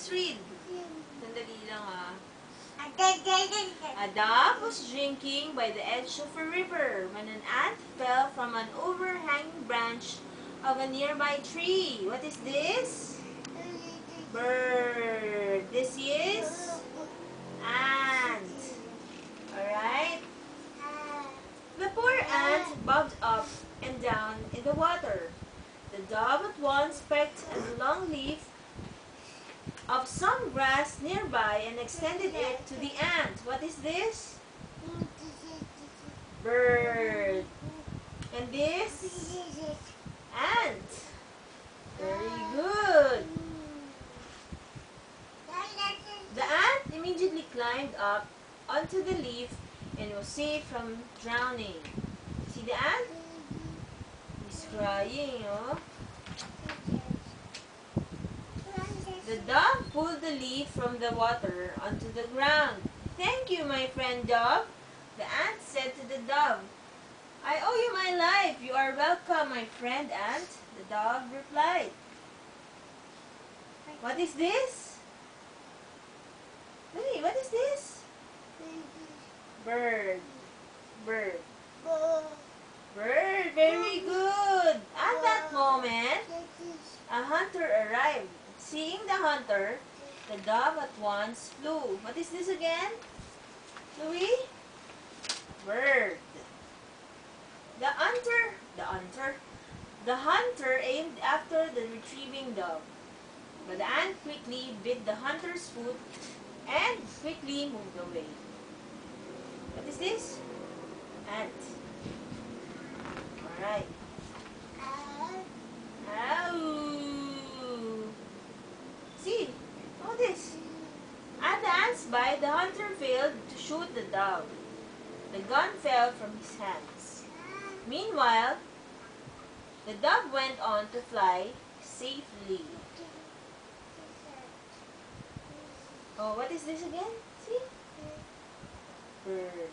Let's read. Sandali lang ah. A dove was drinking by the edge of a river when an ant fell from an overhanging branch of a nearby tree. What is this? Bird. This is ant. Alright? The poor ant bobbed up and down in the water. The dove at once pecked at the long leaf of some grass nearby and extended it to the ant. What is this? Bird. And this? Ant. Very good. The ant immediately climbed up onto the leaf and was safe from drowning. See the ant? He's crying, oh. The dove pulled the leaf from the water onto the ground. Thank you, my friend dove. The ant said to the dove, I owe you my life. You are welcome, my friend ant. The dove replied. What is this? Dali, what is this? Bird. Bird. Bird, very good. At that moment, a hunter arrived. Hunter, the dove at once flew. What is this again? Louis? Bird. The hunter, the hunter, the hunter aimed after the retrieving dove. But the ant quickly bit the hunter's foot and quickly moved away. What is this? Ant. by, the hunter failed to shoot the dove. The gun fell from his hands. Meanwhile, the dove went on to fly safely. Oh, what is this again? See? Bird.